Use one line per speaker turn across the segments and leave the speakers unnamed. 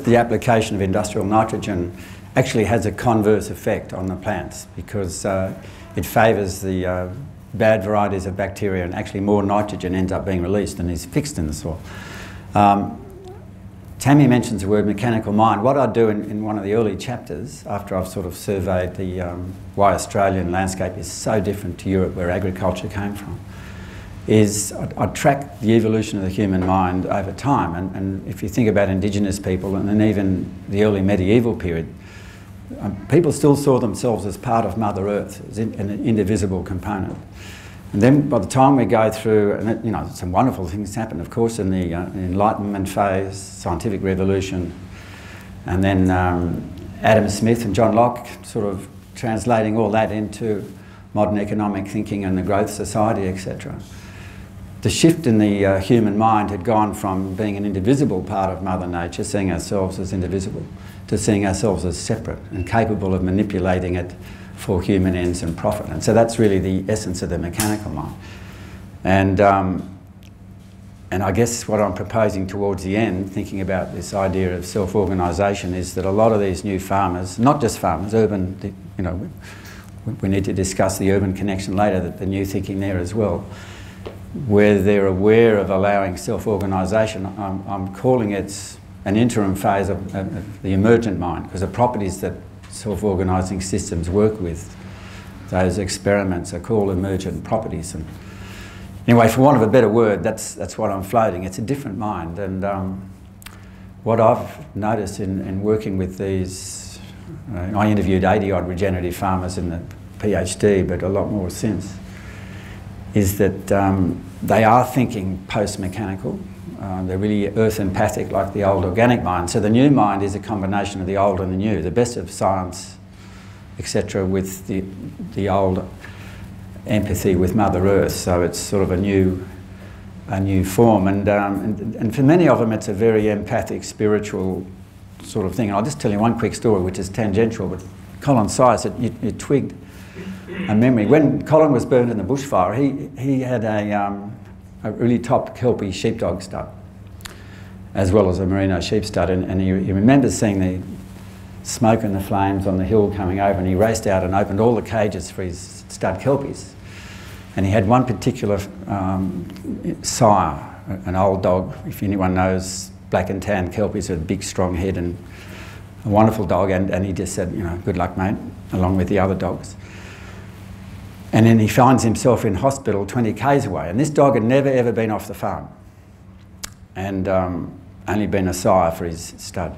just the application of industrial nitrogen actually has a converse effect on the plants because uh, it favours the uh, bad varieties of bacteria and actually more nitrogen ends up being released and is fixed in the soil. Um, Tammi mentions the word mechanical mind. What I do in, in, one of the early chapters, after I've sort of surveyed the um, why Australian landscape is so different to Europe where agriculture came from, is I, I track the evolution of the human mind over time. And, and if you think about indigenous people and then even the early medieval period, um, people still saw themselves as part of Mother Earth, as in, an indivisible component. And then by the time we go through, and it, you know, some wonderful things happen, of course, in the uh, Enlightenment phase, scientific revolution, and then um, Adam Smith and John Locke sort of translating all that into modern economic thinking and the growth society, etc. The shift in the uh, human mind had gone from being an indivisible part of Mother Nature, seeing ourselves as indivisible, to seeing ourselves as separate and capable of manipulating it for human ends and profit. And so that's really the essence of the mechanical mind. And, um, and I guess what I'm proposing towards the end, thinking about this idea of self-organisation, is that a lot of these new farmers, not just farmers, urban, you know, we, we need to discuss the urban connection later, that the new thinking there as well, where they're aware of allowing self-organisation. I'm, I'm calling it an interim phase of, of the emergent mind, because the properties that self-organising systems work with. Those experiments are called emergent properties. And anyway, for want of a better word, that's, that's what I'm floating. It's a different mind. And um, what I've noticed in, in working with these, uh, I interviewed 80 odd regenerative farmers in the PhD, but a lot more since, is that um, they are thinking post-mechanical. Um, they're really earth empathic like the old organic mind. So the new mind is a combination of the old and the new, the best of science, etc., with the, the old empathy with Mother Earth. So it's sort of a new, a new form. And, um, and, and for many of them, it's a very empathic, spiritual sort of thing. And I'll just tell you one quick story, which is tangential, but Colin it, it, it twigged a memory. When Colin was burned in the bushfire, he, he had a, um, a really top Kelpie sheepdog stud, as well as a merino sheep stud. And, and he, he remembers seeing the smoke and the flames on the hill coming over, and he raced out and opened all the cages for his stud Kelpies. And he had one particular um, sire, an old dog, if anyone knows black and tan Kelpies with a big strong head and a wonderful dog, and, and he just said, you know, good luck, mate, along with the other dogs. And then he finds himself in hospital 20 k's away. And this dog had never ever been off the farm and um, only been a sire for his stud.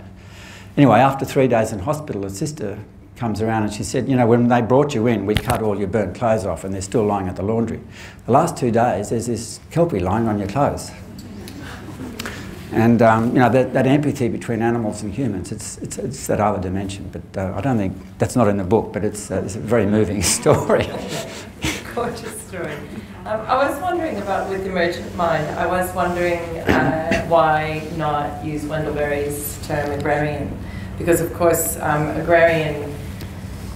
Anyway, after three days in hospital, his sister comes around and she said, you know, when they brought you in, we cut all your burnt clothes off and they're still lying at the laundry. The last two days, there's this kelpie lying on your clothes. And um, you know that, that, empathy between animals and humans, it's, it's, it's that other dimension. But uh, I don't think that's not in the book, but it's, uh, it's a very moving story.
Gorgeous story. Um, I was wondering about with emergent mind. I was wondering uh, why not use Wendell Berry's term agrarian, because of course um, agrarian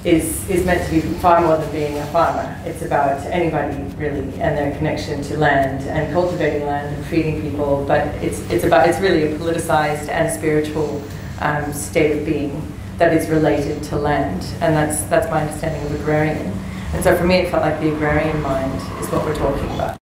is, is meant to be far more than being a farmer. It's about anybody really and their connection to land and cultivating land and feeding people. But it's, it's about it's really a politicized and spiritual um, state of being that is related to land, and that's that's my understanding of agrarian. And so for me, it felt like the agrarian mind is what we're talking about.